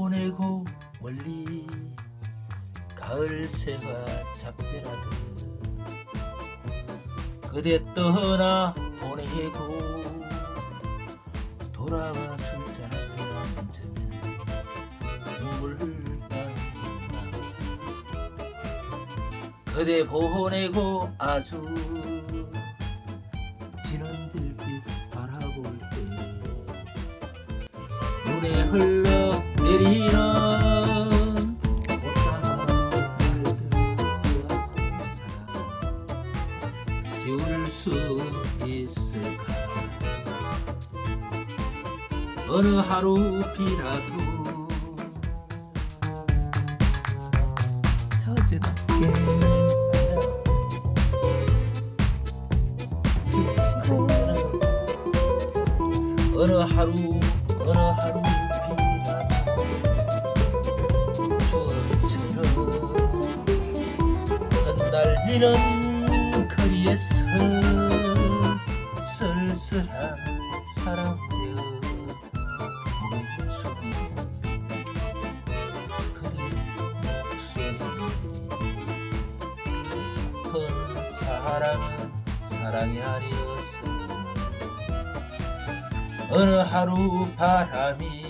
보내고 멀리 가을새가 작별하듯 그대 떠나 보내고 돌아왔을 자라면 앉으면 눈물만 나 그대 보내고 아주 지는 별빛 바라볼 때 눈에 흘러 지울 수 있을까? 어느 하루 비라도 스치고. 어느 하루 어느 하루 흩날리는 거리에서 쓸쓸한 사랑되어 목소리 그대 목소리 큰 사랑은 사랑이 아니었어. 어느 하루 바람이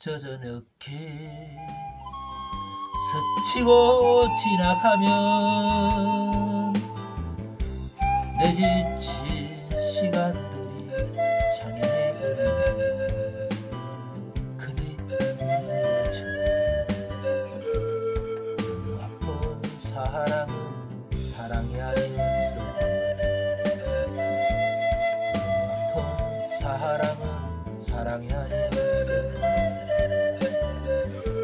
젖어 넣게 스치고 지나가면 내 지친 시간들이 잔인해 그대 너무 아픈 사랑은 사랑이 아니었어. 아픈 사랑은 사랑이 아니었어.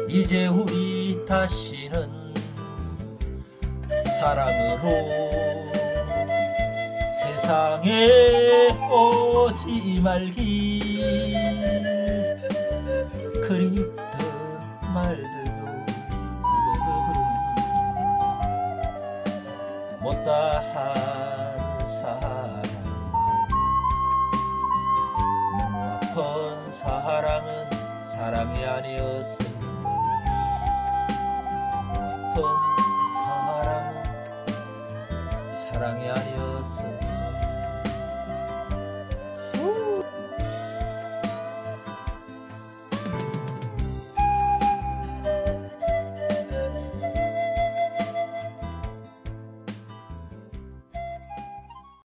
이제 우리 다시는 사랑으로 세상에 오지 말기. 그립던 말들도 잃어버리기 못다한 사랑. 너무 아픈 사랑은 사랑이 아니었어 杨柳色。